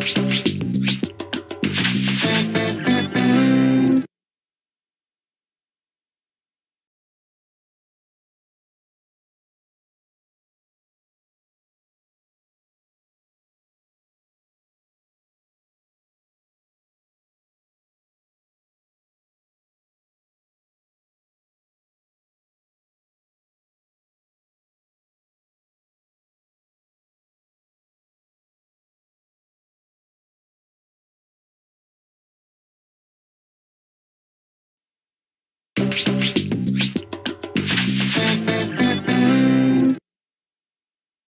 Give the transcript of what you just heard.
Thank you. first.